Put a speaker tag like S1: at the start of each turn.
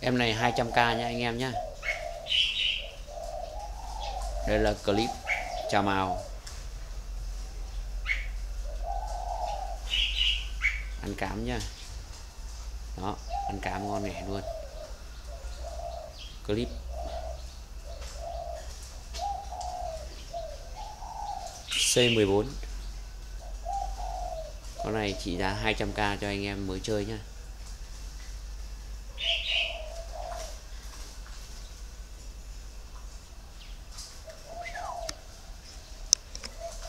S1: em này 200k nha anh em nhé đây là clip chào màu ăn cám nha đó, ăn cám ngon nghẻ luôn. Clip. C14 con này chỉ giá 200k cho anh em mới chơi nhá.